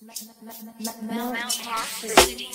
Mount Cassidy.